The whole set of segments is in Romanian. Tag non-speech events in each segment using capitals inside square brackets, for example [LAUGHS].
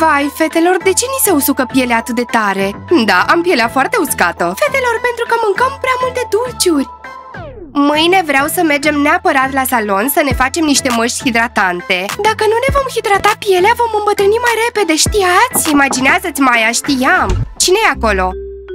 Vai, fetelor, de ce ni se usucă pielea atât de tare? Da, am pielea foarte uscată Fetelor, pentru că mâncăm prea multe dulciuri Mâine vreau să mergem neapărat la salon să ne facem niște măști hidratante Dacă nu ne vom hidrata pielea, vom îmbătrâni mai repede, știați? Imaginează-ți, Maia, știam cine e acolo?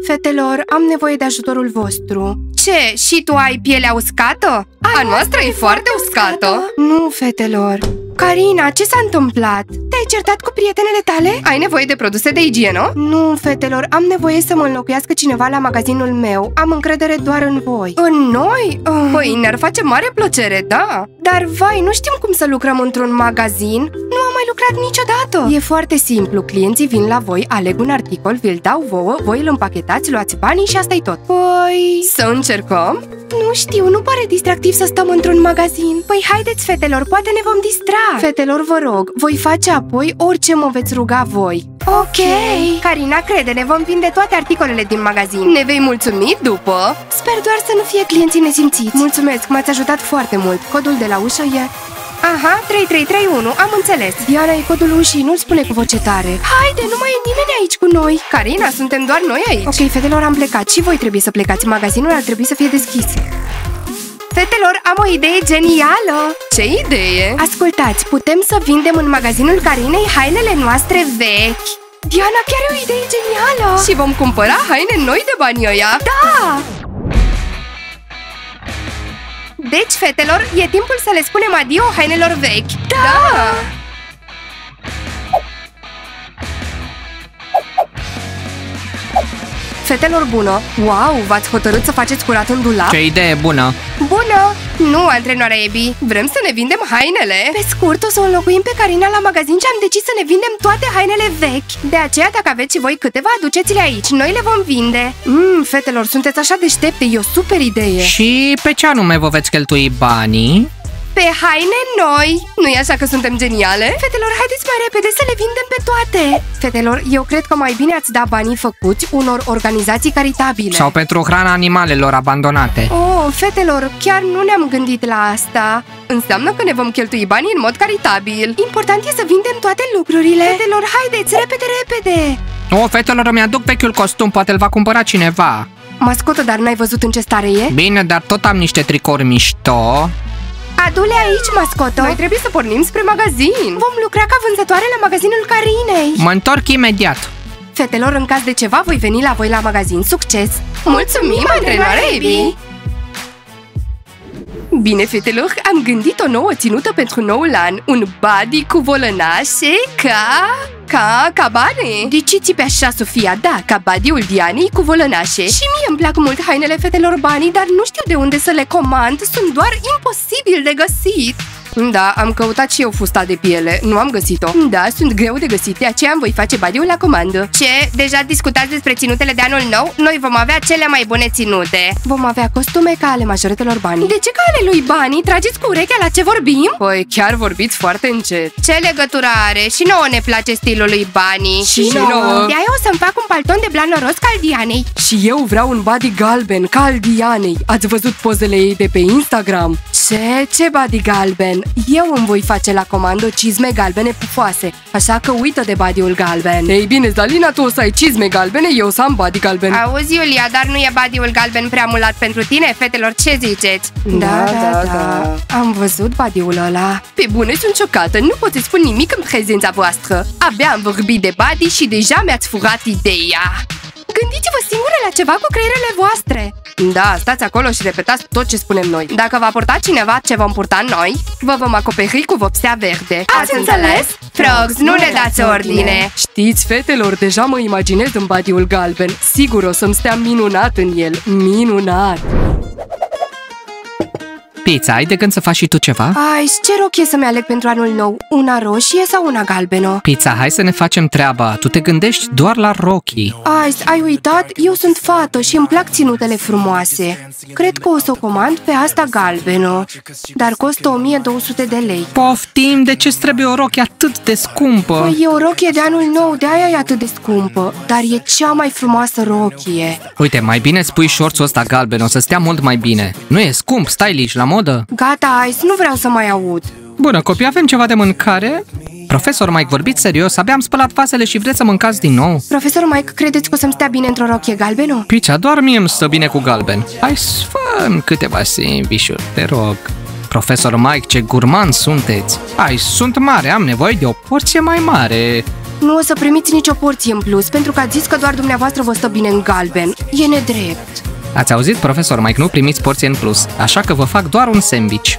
Fetelor, am nevoie de ajutorul vostru Ce? Și tu ai pielea uscată? A, noastră e foarte uscată Nu, fetelor Carina, ce s-a întâmplat? Te-ai certat cu prietenele tale? Ai nevoie de produse de igienă? Nu, fetelor, am nevoie să mă înlocuiască cineva la magazinul meu Am încredere doar în voi În noi? Uh. Păi, ne-ar face mare plăcere, da Dar, vai, nu știm cum să lucrăm într-un magazin Nu am mai lucrat niciodată E foarte simplu, clienții vin la voi, aleg un articol, vi-l dau vouă Voi îl împachetați, luați banii și asta-i tot Păi... Să încercăm? Nu știu, nu pare distractiv să stăm într-un magazin. Păi haideți, fetelor, poate ne vom distra. Fetelor, vă rog, voi face apoi orice mă veți ruga voi. Ok. Carina, crede, ne vom vinde toate articolele din magazin. Ne vei mulțumi după? Sper doar să nu fie clienții nesimțiți. Mulțumesc, m-ați ajutat foarte mult. Codul de la ușă e... Aha, 3331, am înțeles Diana e codul ușii, nu-l spune cu voce tare Haide, nu mai e nimeni aici cu noi Carina, suntem doar noi aici Ok, fetelor, am plecat și voi trebuie să plecați Magazinul ar trebui să fie deschis Fetelor, am o idee genială! Ce idee? Ascultați, putem să vindem în magazinul Carinei hainele noastre vechi Diana, chiar e o idee genială! Și vom cumpăra haine noi de banii ăia Da! Deci, fetelor, e timpul să le spunem adio hainelor vechi Da! da! Fetelor bună! Wow, v-ați hotărât să faceți curat în dulap? Ce idee bună! Bună! Nu, antrenoarea Ebi, vrem să ne vindem hainele. Pe scurt, o să o înlocuim pe Carina la magazin și am decis să ne vindem toate hainele vechi. De aceea, dacă aveți și voi câteva, aduceți-le aici, noi le vom vinde. Mmm, fetelor, sunteți așa deștepte, e o super idee. Și pe ce anume vă veți cheltui banii? Pe haine noi! nu e așa că suntem geniale? Fetelor, haideți mai repede să le vindem pe toate! Fetelor, eu cred că mai bine ați da banii făcuți unor organizații caritabile Sau pentru hrana animalelor abandonate Oh, fetelor, chiar nu ne-am gândit la asta Înseamnă că ne vom cheltui banii în mod caritabil Important e să vindem toate lucrurile Fetelor, haideți, repede, repede! Oh, fetelor, mi-aduc vechiul costum, poate îl va cumpăra cineva Mascotă, dar n-ai văzut în ce stare e? Bine, dar tot am niște tricouri mișto Adu-le aici, mascotă! Noi trebuie să pornim spre magazin! Vom lucra ca vânzătoare la magazinul Carinei! Mă întorc imediat! Fetelor, în caz de ceva, voi veni la voi la magazin. Succes! Mulțumim, antrenoare Ebi! Bine, fetelor, am gândit o nouă ținută pentru noul an. Un body cu volănașe ca... ca cabane. De ce țipe așa, Sofia? Da, ca badiul Dianei cu volănașe Și mie îmi plac mult hainele fetelor banii Dar nu știu de unde să le comand. Sunt doar imposibil de găsit da, am căutat și eu fusta de piele, nu am găsit-o Da, sunt greu de găsit, de aceea îmi voi face badiul la comandă Ce? Deja discutați despre ținutele de anul nou? Noi vom avea cele mai bune ținute Vom avea costume ca ale majoretelor banii De ce ca ale lui Banii? Trageți cu urechea la ce vorbim? Păi, chiar vorbiți foarte încet Ce legătură are? Și nouă ne place stilul lui Banii Și, și nouă De-aia o să-mi fac un palton de blan noros ca al Dianei Și eu vreau un body galben ca al Dianei Ați văzut pozele ei de pe Instagram? Ce? Ce body galben? Eu îmi voi face la comandă cizme galbene pufoase, așa că uită de badiul galben. Ei bine, Zalina, tu o să ai cizme galbene, eu o să am body galben. Auzi, Iulia, dar nu e badiul galben prea mulat pentru tine, fetelor, ce ziceți? Da, da, da, da. Am văzut badiul ăla. Pe bune, sunt șocată, nu pot să spun nimic în prezența voastră. Abia am vorbit de body și deja mi-ați furat ideea. Gândiți-vă singure la ceva cu creierele voastre! Da, stați acolo și repetați tot ce spunem noi. Dacă va purta cineva ce vom purta noi, vă vom acoperi cu vopsea verde. Ați înțeles? Frogs, nu ne dați ordine! Știți, fetelor, deja mă imaginez în badiul galben. Sigur o să-mi stea minunat în el. Minunat! Pizza, ai de gând să faci și tu ceva? Ai, ce rochie să-mi aleg pentru anul nou? Una roșie sau una galbenă? Pizza, hai să ne facem treaba. Tu te gândești doar la rochii. Ai, ai uitat? Eu sunt fată și îmi plac ținutele frumoase. Cred că o să o comand pe asta galbenă. Dar costă 1200 de lei. Poftim, de ce trebuie o rochie atât de scumpă? Păi e o rochie de anul nou, de aia e atât de scumpă. Dar e cea mai frumoasă rochie. Uite, mai bine spui șorțul ăsta galben, o să stea mult mai bine. Nu e scump, stylish, la modă? Gata, Ice, nu vreau să mai aud. Bună, copii, avem ceva de mâncare? Profesor Mike, vorbiți serios? Abia am spălat vasele și vreți să mâncați din nou? Profesor Mike, credeți că o să-mi stea bine într-o rochie galbenă? Picea, doar mie îmi stă bine cu galben. Hai să făm câteva sandvișuri, te rog. Profesor Mike, ce gurman sunteți! Hai, sunt mare, am nevoie de o porție mai mare. Nu o să primiți nicio porție în plus, pentru că ați zis că doar dumneavoastră vă stă bine în galben. E nedrept. Ați auzit, profesor Mike, nu primiți porție în plus, așa că vă fac doar un sandwich.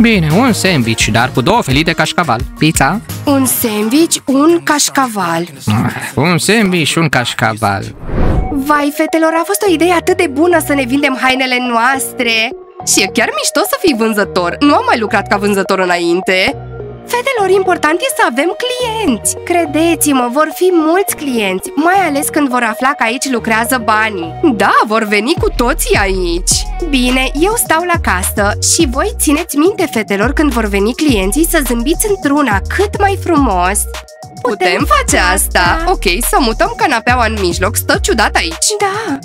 Bine, un sandwich, dar cu două felii de cașcaval. Pizza? Un sandwich, un cașcaval. Ah, Un sandwich, un cașcaval. Vai, fetelor, a fost o idee atât de bună să ne vindem hainele noastre. Și e chiar mișto să fii vânzător. Nu am mai lucrat ca vânzător înainte. Fetelor, important e să avem clienți. Credeți-mă, vor fi mulți clienți, mai ales când vor afla că aici lucrează banii. Da, vor veni cu toții aici. Bine, eu stau la casă și voi țineți minte, fetelor, când vor veni clienții să zâmbiți într-una cât mai frumos. Putem face asta. Ok, să mutăm canapeaua în mijloc. Stă ciudat aici. Da!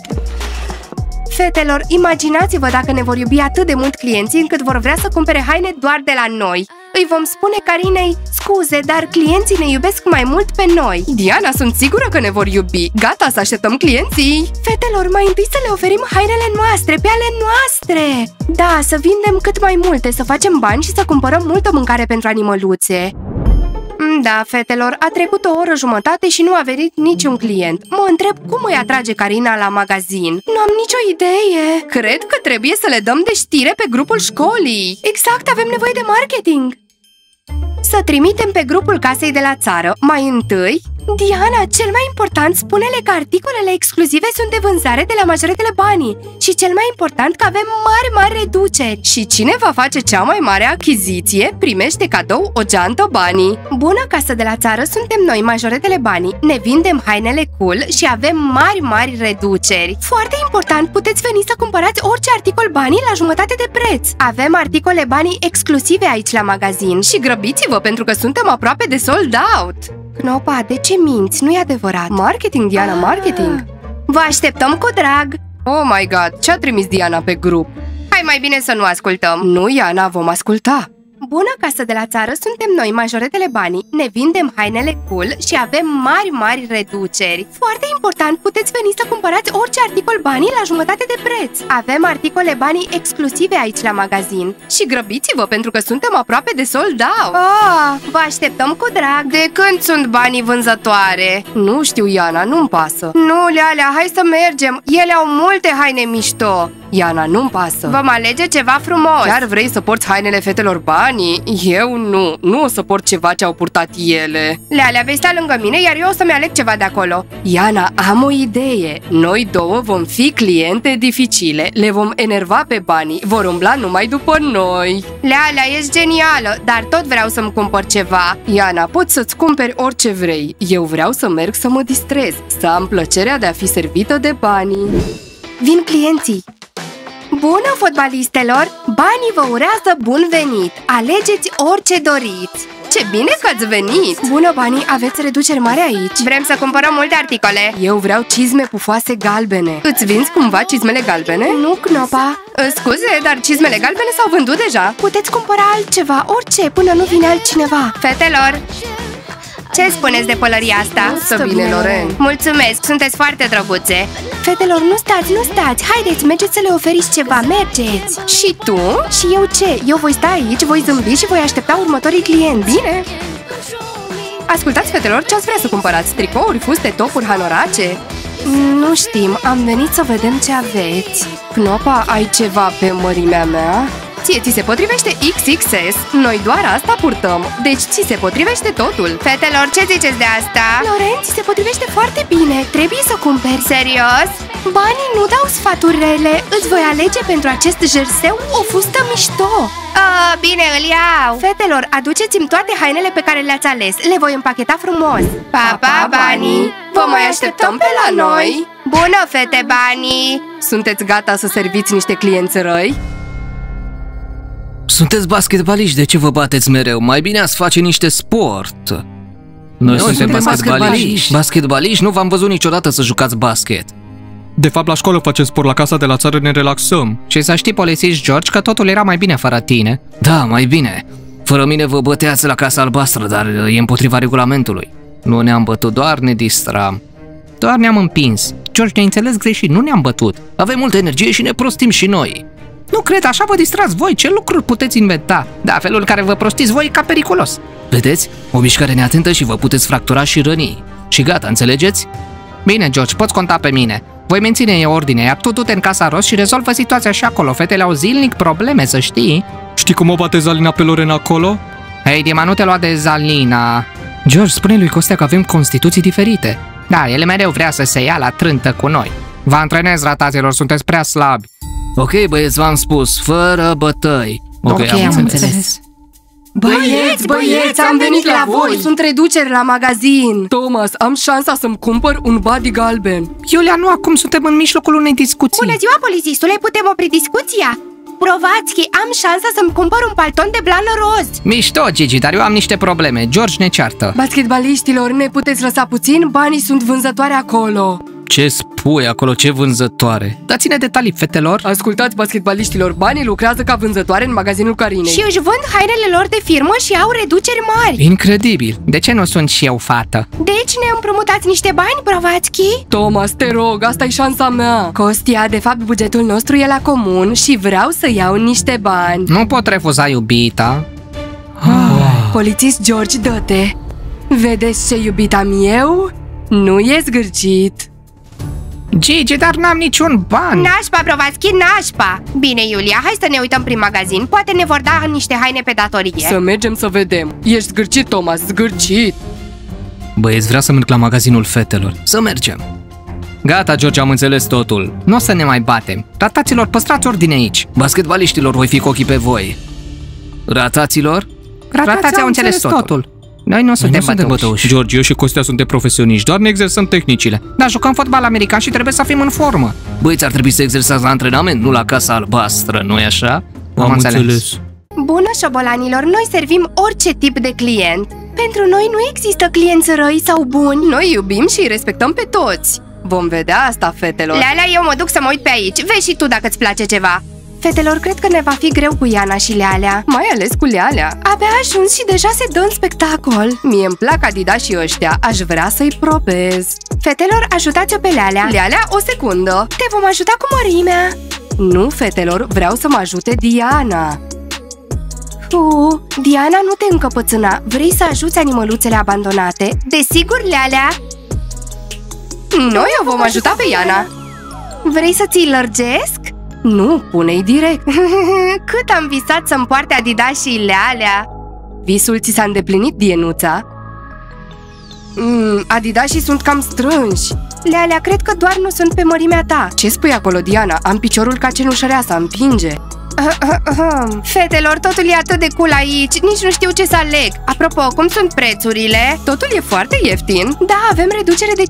Fetelor, imaginați-vă dacă ne vor iubi atât de mult clienții încât vor vrea să cumpere haine doar de la noi. Îi vom spune Carinei, scuze, dar clienții ne iubesc mai mult pe noi. Diana, sunt sigură că ne vor iubi. Gata să așteptăm clienții. Fetelor, mai întâi să le oferim hainele noastre, pe ale noastre! Da, să vindem cât mai multe, să facem bani și să cumpărăm multă mâncare pentru animăluțe. Mm, Da, fetelor, a trecut o oră jumătate și nu a venit niciun client. Mă întreb cum îi atrage Carina la magazin. Nu am nicio idee. Cred că trebuie să le dăm de știre pe grupul școlii. Exact, avem nevoie de marketing. Să trimitem pe grupul casei de la țară. Mai întâi, Diana, cel mai important, spune-le că articolele exclusive sunt de vânzare de la majoretele banii și cel mai important că avem mari, mari reduceri. Și cine va face cea mai mare achiziție primește cadou o geantă banii. Bună casă de la țară, suntem noi, majoretele banii, ne vindem hainele cool și avem mari, mari reduceri. Foarte important, puteți veni să cumpărați orice articol banii la jumătate de preț. Avem articole banii exclusive aici la magazin. Și grăbiți-vă pentru că suntem aproape de sold out. Knopa, de ce minți? Nu e adevărat. Marketing, Diana, marketing. Vă așteptăm cu drag! Oh my god, ce-a trimis Diana pe grup? Hai mai bine să nu ascultăm. Nu, Iana, vom asculta. Bună casă de la țară, suntem noi, majoretele banii, ne vindem hainele cool și avem mari, mari reduceri. Foarte important, puteți veni să cumpărați orice articol banii la jumătate de preț. Avem articole banii exclusive aici la magazin. Și grăbiți-vă pentru că suntem aproape de sold out. Oh, vă așteptăm cu drag! De când sunt banii vânzătoare? Nu știu, Iana, nu-mi pasă. Nu, Lealea, hai să mergem! Ele au multe haine mișto! Iana, nu-mi pasă. Vom alege ceva frumos! Chiar vrei să porți hainele fetelor banii? Eu nu. Nu o să port ceva ce au purtat ele. Lealea, vei sta lângă mine, iar eu o să-mi aleg ceva de acolo. Iana, am o idee. Noi două vom fi cliente dificile. Le vom enerva pe banii. Vor umbla numai după noi. Lealea, ești genială, dar tot vreau să-mi cumpăr ceva. Iana, poți să-ți cumperi orice vrei. Eu vreau să merg să mă distrez, să am plăcerea de a fi servită de banii. Vin clienții! Bună, fotbalistelor! Banii vă urează bun venit! Alegeți orice doriți! Ce bine că ați venit! Bună, banii, aveți reduceri mari aici! Vrem să cumpărăm multe articole! Eu vreau cizme pufoase galbene. Îți vinzi cumva cizmele galbene? Nu, Knopa! Uh, Scuze, dar cizmele galbene s-au vândut deja. Puteți cumpăra altceva, orice, până nu vine altcineva! Fetelor! Ce spuneți de pălăria asta? Nu stă bine, Loren. Mulțumesc, sunteți foarte drăguțe! Fetelor, nu stați, nu stați! Haideți, mergeți să le oferiți ceva, mergeți! Și tu? Și eu ce? Eu voi sta aici, voi zâmbi și voi aștepta următorii clienți. Bine! Ascultați, fetelor, ce ați vrea să cumpărați? Tricouri, fuste, topuri, hanorace? Nu știm, am venit să vedem ce aveți. Knopa, ai ceva pe mărimea mea? Ție ți se potrivește XXS, noi doar asta purtăm, deci ți se potrivește totul. Fetelor, ce ziceți de asta? Lorenz, se potrivește foarte bine, trebuie să cumperi. Serios? Banii nu dau sfaturi rele, îți voi alege pentru acest jerseu o fustă mișto. Ah, bine, îl iau! Fetelor, aduceți-mi toate hainele pe care le-ați ales, le voi împacheta frumos. Pa, pa, banii! Vă mai așteptăm pe la noi? Bună, fete, banii! Sunteți gata să serviți niște clienți răi? Sunteți basketbaliști, de ce vă bateți mereu? Mai bine ați face niște sport. Noi, Noi suntem, suntem basketbaliști. basketbaliști. Basketbaliști? Nu v-am văzut niciodată să jucați basket. De fapt, la școală facem sport, la casa de la țară ne relaxăm. Și să știi, polițist George, că totul era mai bine fără tine. Da, mai bine. Fără mine vă băteați la Casa Albastră, dar e împotriva regulamentului. Nu ne-am bătut, doar ne distram. Doar ne-am împins. George, ne-ai înțeles greșit, nu ne-am bătut. Avem multă energie și ne prostim și noi. Nu cred, așa vă distrați voi, ce lucruri puteți inventa? Da, felul în care vă prostiți voi e ca periculos. Vedeți? O mișcare neatentă și vă puteți fractura și răni. Și gata, înțelegeți? Bine, George, poți conta pe mine. Voi menține ordine, iar tu du-te în casa Ros și rezolvă situația și acolo. Fetele au zilnic probleme, să știi. Știi cum o bate Zalina pe Lorena acolo? Hei, Dima, nu te lua de Zalina. George, spune lui Costea că avem constituții diferite. Da, el mereu vrea să se ia la trântă cu noi. Vă antrenez, rataților, sunteți prea slabi. Ok, băieți, v-am spus, fără bătăi. Ok, am, am înțeles. Băieți, băieți, am venit la voi! Sunt reduceri la magazin! Thomas, am șansa să-mi cumpăr un body galben. Iulia, nu acum suntem în mijlocul unei discuții. Bună ziua, polițistule, putem opri discuția? Provați am șansa să-mi cumpăr un palton de blană roz Mișto, Gigi, dar eu am niște probleme George ne ceartă Basketbaliștilor, ne puteți lăsa puțin? Banii sunt vânzătoare acolo ce spui acolo, ce vânzătoare? Dați-ne detalii, fetelor. Ascultați, basketbaliștilor, banii lucrează ca vânzătoare în magazinul Carinei. Și își vând hainele lor de firmă și au reduceri mari. Incredibil, de ce nu sunt și eu fată? Deci ne împrumutați niște bani, Provațchi? Thomas, te rog, asta e șansa mea. Costia, de fapt bugetul nostru e la comun și vreau să iau niște bani. Nu pot refuza, iubita. Ah, Polițist George, dă-te Vedeți ce iubita am eu? Nu e zgârcit Gigi, dar n-am niciun ban Nașpa, Provațchi, nașpa Bine, Iulia, hai să ne uităm prin magazin Poate ne vor da niște haine pe datorie Să mergem să vedem Ești zgârcit, Thomas, zgârcit Băieți, vrea să merg la magazinul fetelor Să mergem Gata, George, am înțeles totul. Nu o să ne mai batem. Rataților, păstrați ordine aici. Basketbaliștilor, voi fi cu ochii pe voi. Rataților? Ratații, Ratații au înțeles totul. totul. Noi nu suntem, Noi nu bătăuși. George, eu și Costea suntem profesioniști, doar ne exersăm tehnicile. Da, jucăm fotbal american și trebuie să fim în formă. Băieți, ar trebui să exersați la antrenament, nu la casa albastră, nu-i așa? Am, Am înțeles. înțeles. Bună, șobolanilor, noi servim orice tip de client. Pentru noi nu există clienți răi sau buni. Noi iubim și îi respectăm pe toți. Vom vedea asta, fetelor. Leala, eu mă duc să mă uit pe aici. Vezi și tu dacă îți place ceva. Fetelor, cred că ne va fi greu cu Iana și Lealea. Mai ales cu Lealea. Abia ajuns și deja se dă în spectacol. Mie îmi plac Adidas și ăștia, aș vrea să-i probez. Fetelor, ajutați-o pe Lealea. Lealea, o secundă. Te vom ajuta cu mărimea. Nu, fetelor, vreau să mă ajute Diana. Uh, Diana, nu te încăpățâna. Vrei să ajuți animăluțele abandonate? Desigur, Lealea. Noi o vom ajuta pe Iana. Vrei să ți-i lărgesc? Nu, pune-i direct. [LAUGHS] Cât am visat să-mi poarte Adidas și lealea Visul ți s-a îndeplinit, Dienuța? Mm, Adidas sunt cam strânși. Lealea, cred că doar nu sunt pe mărimea ta. Ce spui acolo, Diana? Am piciorul ca cenușăreasa, împinge Fetelor, totul e atât de cool aici, nici nu știu ce să aleg. Apropo, cum sunt prețurile? Totul e foarte ieftin. Da, avem reducere de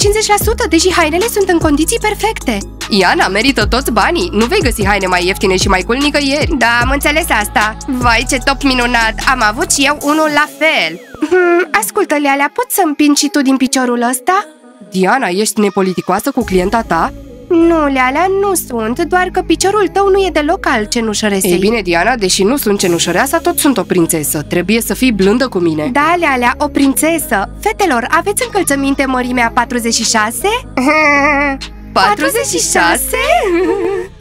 50%, deși hainele sunt în condiții perfecte. Iana, merită toți banii, nu vei găsi haine mai ieftine și mai cool nicăieri Da, am înțeles asta. Vai, ce top minunat, am avut și eu unul la fel. Hmm, Ascultă, Lealea, poți să împingi și tu din piciorul ăsta? Diana, ești nepoliticoasă cu clienta ta? Nu, Lealea, nu sunt, doar că piciorul tău nu e deloc al cenușăresei Ei bine, Diana, deși nu sunt cenușăreasa, tot sunt o prințesă Trebuie să fii blândă cu mine Da, Lealea, o prințesă Fetelor, aveți încălțăminte mărimea 46? 46? [LAUGHS]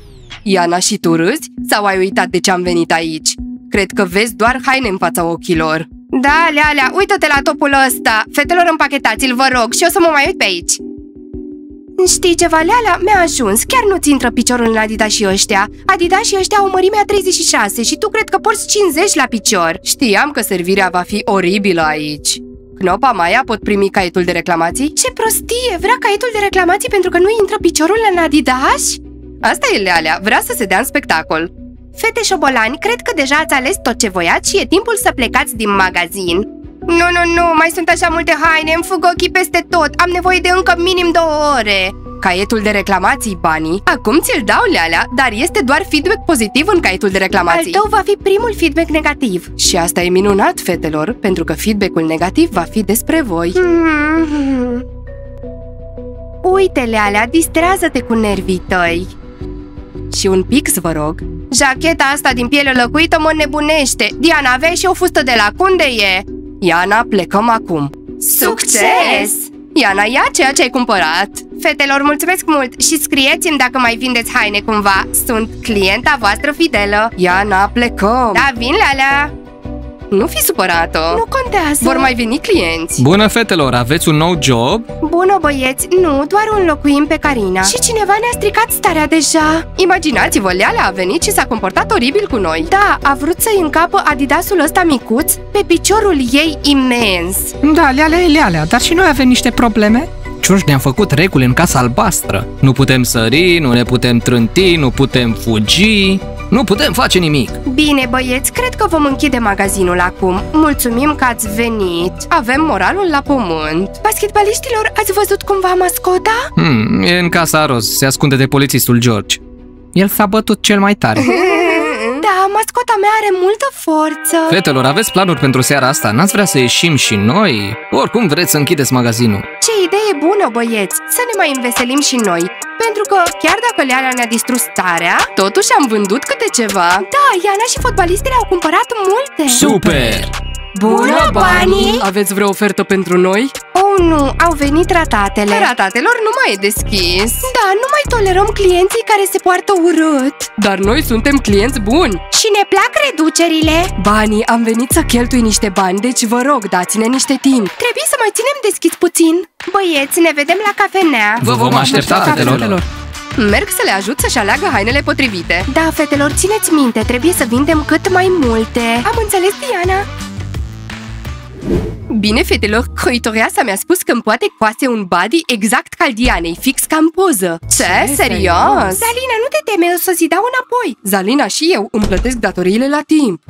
[LAUGHS] Iana, și tu râzi? Sau ai uitat de ce am venit aici? Cred că vezi doar haine în fața ochilor Da, Lealea, uită-te la topul ăsta Fetelor, împachetați-l, vă rog, și o să mă mai uit pe aici Știi ceva, Leala? Mi-a ajuns, chiar nu-ți intră piciorul în Adidas și ăștia Adidas și ăștia au mărimea 36 și tu cred că porți 50 la picior Știam că servirea va fi oribilă aici Knopa Maia pot primi caietul de reclamații? Ce prostie! Vrea caietul de reclamații pentru că nu intră piciorul în Adidas? Asta e Lealea, vrea să se dea în spectacol Fete șobolani, cred că deja ați ales tot ce voiați și e timpul să plecați din magazin nu, nu, nu, mai sunt așa multe haine, îmi fug ochii peste tot. Am nevoie de încă minim două ore. Caietul de reclamații, banii, acum ți-l dau lealea, dar este doar feedback pozitiv în caietul de reclamații. Al tău va fi primul feedback negativ. Și asta e minunat, fetelor, pentru că feedbackul negativ va fi despre voi. Mm-hmm. Uite, Lealea, distrează-te cu nervii tăi. Și un pix, vă rog. Jacheta asta din piele lăcuită mă nebunește Diana, aveai și o fustă de la unde e? Iana, plecăm acum. Succes! Iana, ia ceea ce ai cumpărat. Fetelor, mulțumesc mult și scrieți-mi dacă mai vindeți haine cumva. Sunt clienta voastră fidelă. Iana, plecăm. Da, vin, Lalea Nu fi supărată Nu contează. Vor mai veni clienți. Bună, fetelor, aveți un nou job? Bună, băieți, nu, doar un locuim pe Carina. Și cineva ne-a stricat starea deja. Imaginați-vă, Leala a venit și s-a comportat oribil cu noi. Da, a vrut să-i încapă adidasul ăsta micuț pe piciorul ei imens. Da, lealea e lealea, dar și noi avem niște probleme. Ciuși ne-am făcut reguli în casa albastră. Nu putem sări, nu ne putem trânti, nu putem fugi, nu putem face nimic. Bine, băieți, cred că vom închide magazinul acum Mulțumim că ați venit Avem moralul la pământ Basketbaliștilor, ați văzut cumva mascota? Hmm, e în casa roz, se ascunde de polițistul George. El s-a bătut cel mai tare. [LAUGHS] Da, mascota mea are multă forță Fetelor, aveți planuri pentru seara asta? N-ați vrea să ieșim și noi? Oricum vreți să închideți magazinul. Ce idee bună, băieți! Să ne mai înveselim și noi Pentru că, chiar dacă Leana ne-a distrus starea Totuși am vândut câte ceva Da, Iana și fotbalistele au cumpărat multe Super! Bună, banii! Aveți vreo ofertă pentru noi? Oh, nu, au venit ratatele. Ratatelor nu mai e deschis. Da, nu mai tolerăm clienții care se poartă urât. Dar noi suntem clienți buni. Și ne plac reducerile. Banii, am venit să cheltui niște bani, deci vă rog, dați-ne niște timp. Trebuie să mai ținem deschis puțin. Băieți, ne vedem la cafenea. Vă vom aștepta, fetelor. Merg să le ajut să-și aleagă hainele potrivite. Da, fetelor, țineți minte, trebuie să vindem cât mai multe. Am înțeles, Diana Bine, fetelor, croitoreasa mi-a spus că îmi poate coase un body exact ca al Dianei, fix ca în poză Ce? Serios? Zalina, nu te teme, o să-ți dau înapoi Zalina și eu îmi plătesc datoriile la timp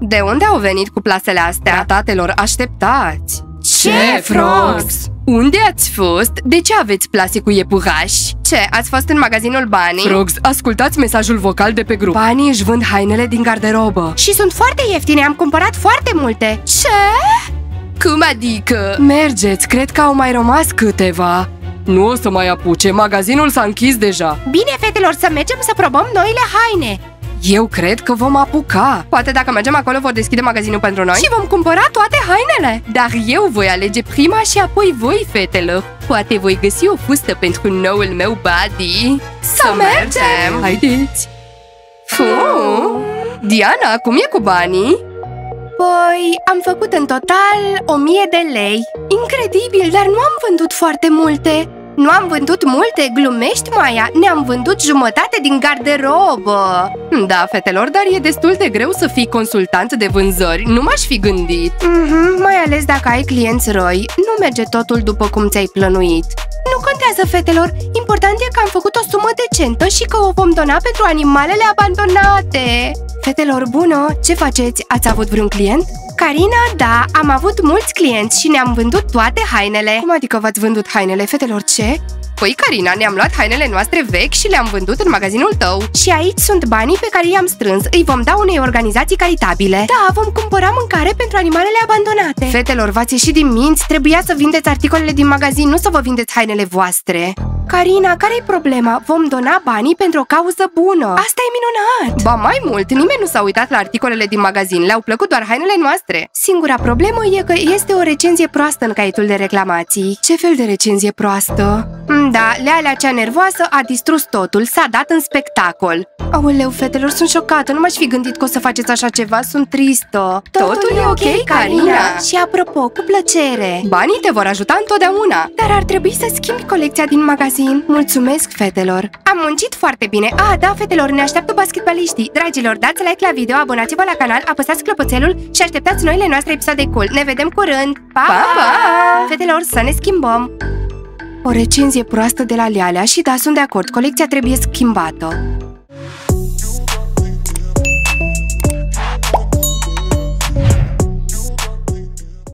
De unde au venit cu plasele astea? Ratatelor, așteptați Ce, Frogs? Unde ați fost? De ce aveți plase cu iepurași? Ce, ați fost în magazinul Banii? Frogs, ascultați mesajul vocal de pe grup Banii își vând hainele din garderobă Și sunt foarte ieftine, am cumpărat foarte multe Ce? Cum adică? Mergeți, cred că au mai rămas câteva Nu o să mai apuce, magazinul s-a închis deja Bine, fetelor, să mergem să probăm noile haine Eu cred că vom apuca Poate dacă mergem acolo vor deschide magazinul pentru noi Și vom cumpăra toate hainele Dar eu voi alege prima și apoi voi, fetelor Poate voi găsi o fustă pentru noul meu body Să mergem! Haideți! Fu! Diana, cum e cu banii? Păi, am făcut în total 1000 de lei. Incredibil, dar nu am vândut foarte multe. Nu am vândut multe, glumești, Maia. Ne-am vândut jumătate din garderobă. Da, fetelor, dar e destul de greu să fii consultant de vânzări. Nu m-aș fi gândit. Mm-hmm, Mai ales dacă ai clienți răi. Nu merge totul după cum ți-ai plănuit Nu contează, fetelor Important e că am făcut o sumă decentă Și că o vom dona pentru animalele abandonate Fetelor, bună! Ce faceți? Ați avut vreun client? Carina, da, am avut mulți clienți și ne-am vândut toate hainele. Cum adică v-ați vândut hainele, fetelor, ce? Păi, Carina, ne-am luat hainele noastre vechi și le-am vândut în magazinul tău. Și aici sunt banii pe care i-am strâns. Îi vom da unei organizații caritabile. Da, vom cumpăra mâncare pentru animalele abandonate. Fetelor, v-ați ieșit din minți? Trebuia să vindeți articolele din magazin, nu să vă vindeți hainele voastre Carina, care-i problema? Vom dona banii pentru o cauză bună. Asta e minunat! Ba mai mult, nimeni nu s-a uitat la articolele din magazin. Le-au plăcut doar hainele noastre. Singura problemă e că este o recenzie proastă în caietul de reclamații. Ce fel de recenzie proastă? Da, Lealea cea nervoasă a distrus totul, s-a dat în spectacol. Aoleu, fetelor, sunt șocată, nu m-aș fi gândit că o să faceți așa ceva, sunt tristă. Totul e ok, Carina Și apropo, cu plăcere. Banii te vor ajuta întotdeauna. Dar ar trebui să schimbi colecția din magazin. Mulțumesc, fetelor. Am muncit foarte bine. Ah, da, fetelor, ne așteaptă basketbaliștii. Dragilor, dați like la video, abonați-vă la canal, apăsați clopoțelul și așteptați noile noastre episoade cool. Ne vedem curând! Pa, Pa, pa! Fetelor, să ne schimbăm! O recenzie proastă de la Lealea și da, sunt de acord, colecția trebuie schimbată